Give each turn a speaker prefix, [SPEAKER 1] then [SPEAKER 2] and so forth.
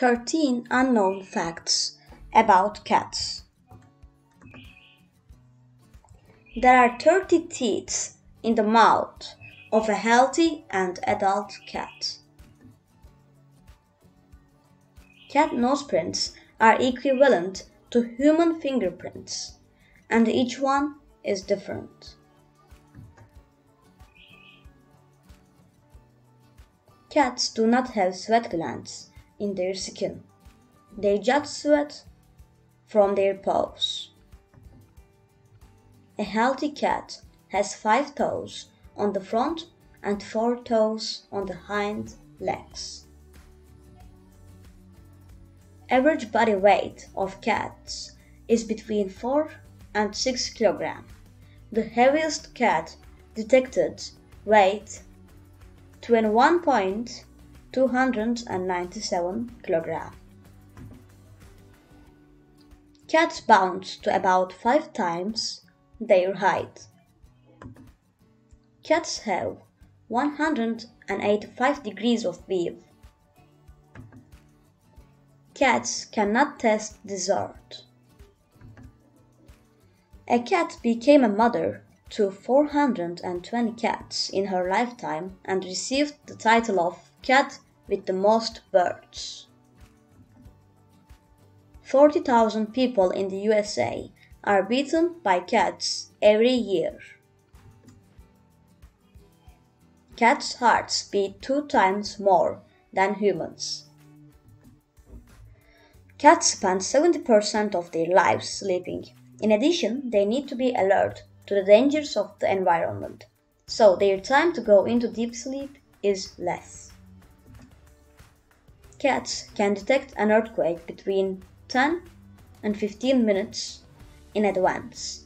[SPEAKER 1] 13 unknown facts about cats. There are 30 teeth in the mouth of a healthy and adult cat. Cat noseprints are equivalent to human fingerprints, and each one is different. Cats do not have sweat glands in their skin. They just sweat from their paws. A healthy cat has five toes on the front and four toes on the hind legs. Average body weight of cats is between 4 and 6 kg. The heaviest cat detected weighed 21.297 kg. Cats bounce to about 5 times their height. Cats have 185 degrees of weave. Cats cannot taste dessert. A cat became a mother to 420 cats in her lifetime and received the title of Cat with the Most Births. 40,000 people in the USA are beaten by cats every year. Cats' hearts beat two times more than humans. Cats spend 70% of their lives sleeping. In addition, they need to be alert to the dangers of the environment, so their time to go into deep sleep is less. Cats can detect an earthquake between 10 and 15 minutes in advance.